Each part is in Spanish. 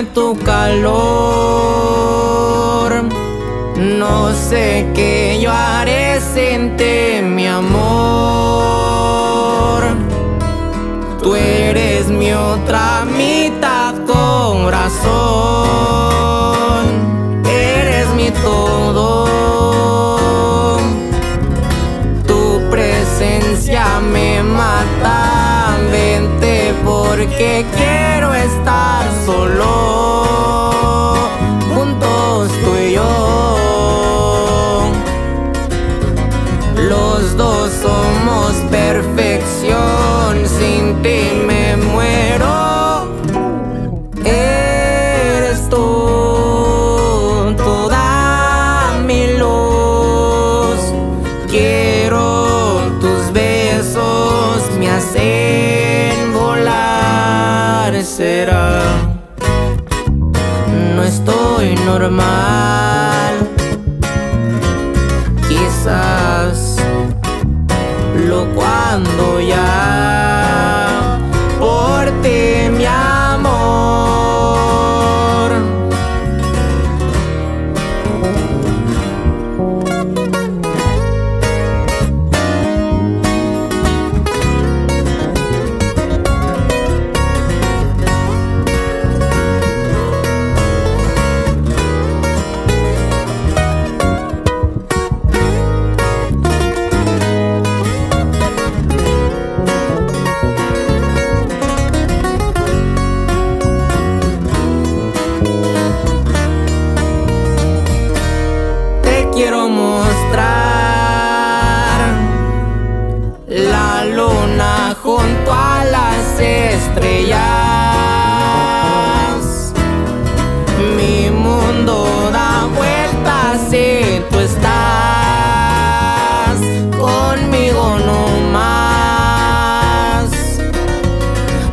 tu calor. No sé qué yo haré sin ti, mi amor. Tú eres mi otra mitad, corazón. Eres mi todo. Tu presencia me mata. Vente porque quiero Los dos somos perfección. Sin ti me muero. Eres tú toda mi luz. Quiero tus besos, me hacen volar. Será, no estoy normal. Lo cuando ya la luna junto a las estrellas. Mi mundo da vueltas si tú estás conmigo no más.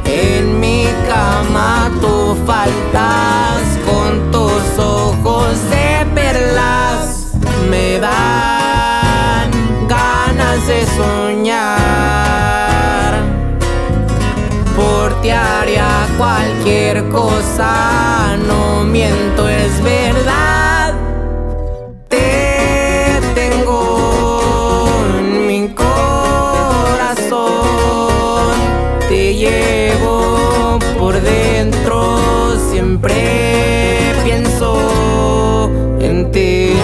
En mi cama tú faltas con tus ojos de perlas. Me dan ganas de soñar. Cualquier cosa, no miento, es verdad. Te tengo en mi corazón, te llevo por dentro, siempre pienso en ti.